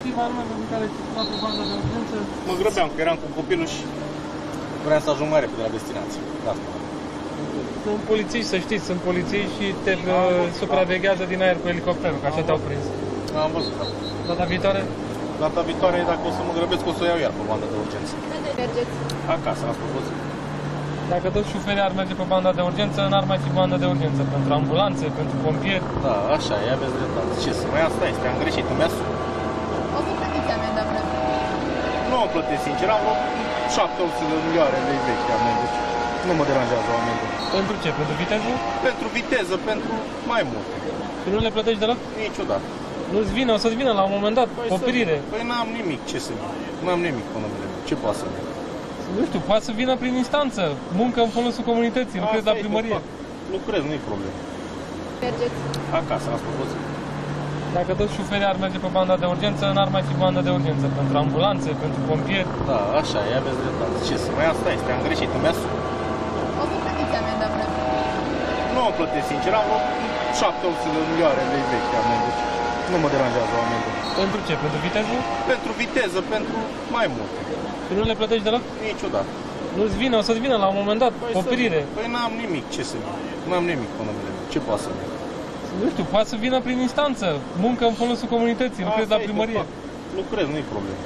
Motiva armă în care circula pe bandă de urgență. Mă grăbeam, că eram cu copilul și vreau să ajung mai repede la destinație. Da. Sunt polițiști, să știți, sunt polițiști și te uh, supraveghează din aer cu elicopterul, că așa te-au prins. Am văzut, da. Data viitoare? Data viitoare, dacă o să mă grăbesc, o să o iau iar pe bandă de urgență. Unde mergeți? Acasă, am spus. Dacă toți șoferii ar merge pe banda de urgență, n-ar mai fi bandă de urgență pentru ambulanțe, pentru pompieri. Da, așa e, aveți dreptate. Ce să mai asta este, am greșit, îmi asum. O să plătiți amendament. Nu am plătit sincer, am vreo 700 de milioane de vechi amende. Nu mă deranjează oamenii. Pentru ce? Pentru viteză? Pentru viteză, pentru mai multe. Și nu le plătești deloc? Niciodată. Nu-ți vină, o să-ți vină la un moment dat, Păi oprire. Să, păi n-am nimic, ce să N-am nimic pe numele meu. Ce poate să vină? Nu știu, poate să vină prin instanță, muncă în folosul comunității, lucrezi la Asta e, primărie. fac. Lucrez, nu-i problemă. Mergeți. Acasă, am spus. Dacă toți șoferii ar merge pe banda de urgență, n-ar mai fi bandă de urgență pentru ambulanțe, pentru pompieri. Da, așa e, aveți dreptate. Ce să mai asta este, am greșit, îmi asum. O să plătiți amendament. Nu am plătit sincer, am vreo 700 de milioane de vechi amende. Nu mă deranjează oamenii. Pentru ce? Pentru viteză? Pentru viteză, pentru mai multe. Și nu le plătești deloc? Niciodată. Nu-ți vină, o să-ți vină la un moment dat, Păi oprire. Să, păi n-am nimic, ce să vină? N-am nimic pe numele meu. Ce poate să vină? Nu știu, poate să vină prin instanță, muncă în folosul comunității, lucrezi Asta la e, primărie. fac. Lucrez, nu-i problemă.